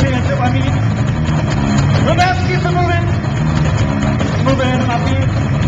I mean, the basket is moving, it's moving, I feel.